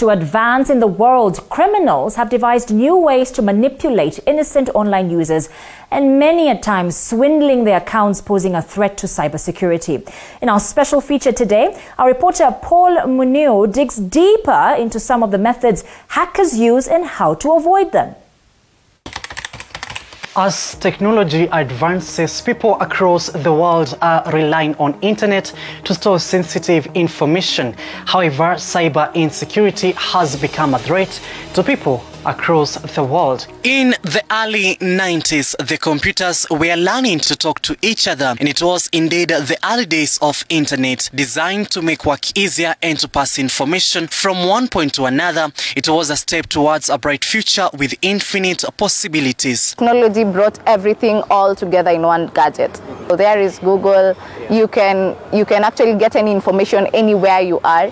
to advance in the world, criminals have devised new ways to manipulate innocent online users and many a time swindling their accounts, posing a threat to cybersecurity. In our special feature today, our reporter Paul Munio digs deeper into some of the methods hackers use and how to avoid them. As technology advances, people across the world are relying on internet to store sensitive information. However, cyber insecurity has become a threat to people across the world. In the early 90s, the computers were learning to talk to each other, and it was indeed the early days of internet designed to make work easier and to pass information from one point to another. It was a step towards a bright future with infinite possibilities. Technology brought everything all together in one gadget. So there is Google. You can you can actually get any information anywhere you are.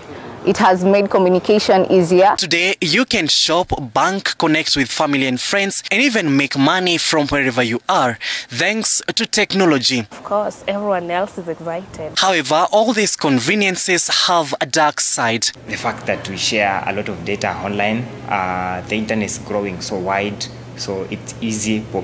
It has made communication easier. Today, you can shop, bank, connect with family and friends, and even make money from wherever you are, thanks to technology. Of course, everyone else is excited. However, all these conveniences have a dark side. The fact that we share a lot of data online, uh, the internet is growing so wide, so it's easy for,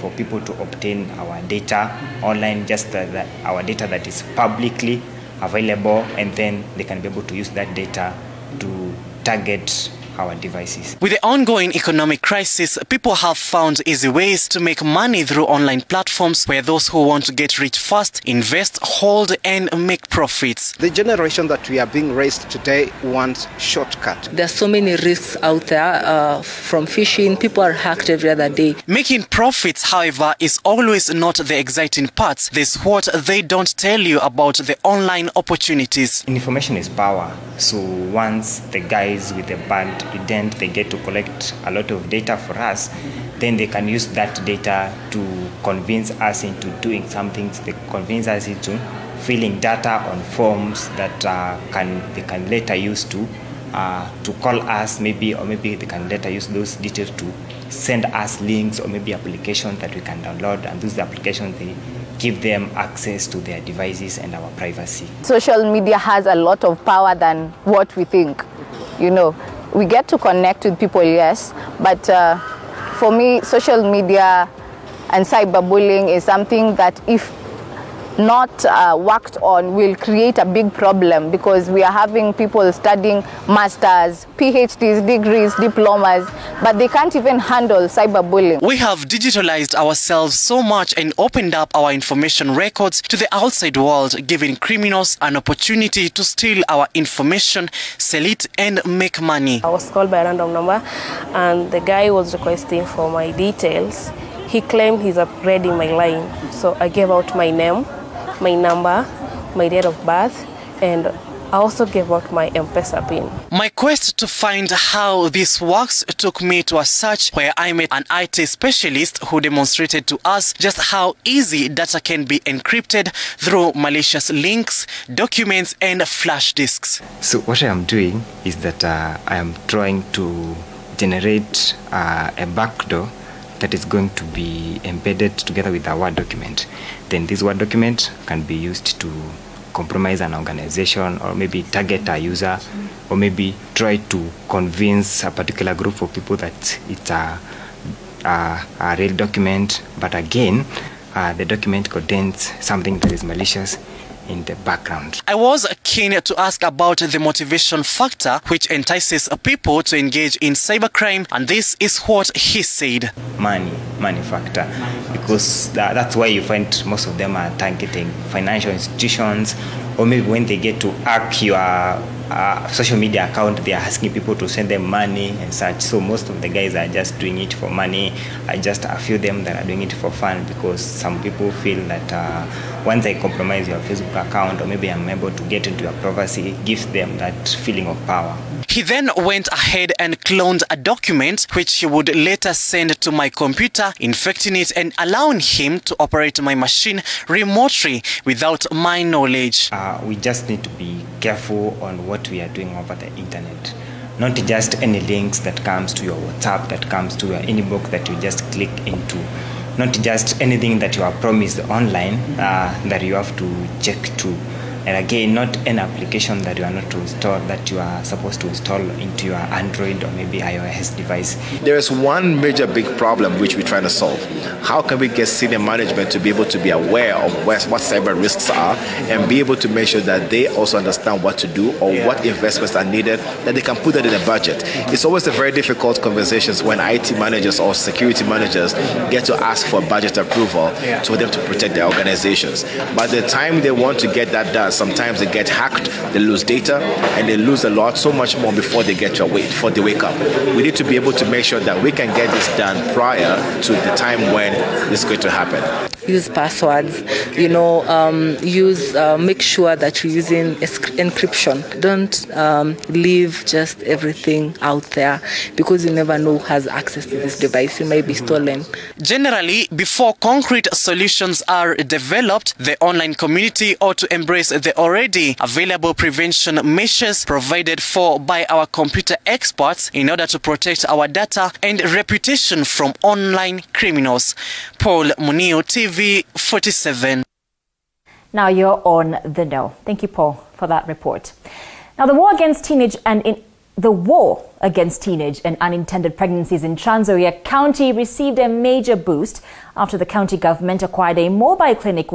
for people to obtain our data online, just the, the, our data that is publicly available and then they can be able to use that data to target our devices. With the ongoing economic crisis, people have found easy ways to make money through online platforms where those who want to get rich fast invest, hold, and make profits. The generation that we are being raised today wants shortcut. There are so many risks out there uh, from phishing. People are hacked every other day. Making profits, however, is always not the exciting part. This what they don't tell you about the online opportunities. Information is power. So once the guys with the band ident they get to collect a lot of data for us then they can use that data to convince us into doing some things they convince us into filling data on forms that uh, can they can later use to uh, to call us maybe or maybe they can later use those details to send us links or maybe applications that we can download and those applications they give them access to their devices and our privacy. Social media has a lot of power than what we think. You know, we get to connect with people, yes, but uh, for me, social media and cyberbullying is something that if not uh, worked on will create a big problem because we are having people studying masters, PhDs, degrees, diplomas, but they can't even handle cyberbullying. We have digitalized ourselves so much and opened up our information records to the outside world, giving criminals an opportunity to steal our information, sell it, and make money. I was called by a random number, and the guy was requesting for my details. He claimed he's upgrading my line, so I gave out my name my number, my date of birth, and I also gave out my M-Pesa PIN. My quest to find how this works took me to a search where I met an IT specialist who demonstrated to us just how easy data can be encrypted through malicious links, documents, and flash disks. So what I am doing is that uh, I am trying to generate uh, a backdoor that is going to be embedded together with a Word document. Then this Word document can be used to compromise an organization or maybe target a user or maybe try to convince a particular group of people that it's a, a, a real document. But again, uh, the document contains something that is malicious in the background. I was keen to ask about the motivation factor which entices people to engage in cybercrime, and this is what he said. Money, money factor, because that's why you find most of them are targeting financial institutions, or maybe when they get to hack your uh, social media account, they are asking people to send them money and such. So most of the guys are just doing it for money. I just a few them that are doing it for fun because some people feel that uh, once I compromise your Facebook account or maybe I'm able to get into your privacy, it gives them that feeling of power. He then went ahead and cloned a document which he would later send to my computer, infecting it and allowing him to operate my machine remotely without my knowledge. Uh, we just need to be careful on what we are doing over the internet. Not just any links that comes to your WhatsApp, that comes to your inbox that you just click into. Not just anything that you are promised online uh, that you have to check to and again not an application that you are not to install that you are supposed to install into your android or maybe ios device there is one major big problem which we're trying to solve how can we get senior management to be able to be aware of what cyber risks are and be able to make sure that they also understand what to do or yeah. what investments are needed that they can put that in a budget it's always a very difficult conversations when it managers or security managers get to ask for budget approval yeah. for them to protect their organizations by the time they want to get that done sometimes they get hacked, they lose data, and they lose a lot, so much more before they get to wake, before they wake up. We need to be able to make sure that we can get this done prior to the time when this is going to happen. Use passwords, you know, um, use, uh, make sure that you're using encryption. Don't um, leave just everything out there because you never know who has access to this device. It may be stolen. Generally, before concrete solutions are developed, the online community ought to embrace the already available prevention measures provided for by our computer experts in order to protect our data and reputation from online criminals. Paul Munio, TV 47. Now you're on the know. Thank you, Paul, for that report. Now, the war against teenage and in the war against teenage and unintended pregnancies in Trans Nzoia County received a major boost after the county government acquired a mobile clinic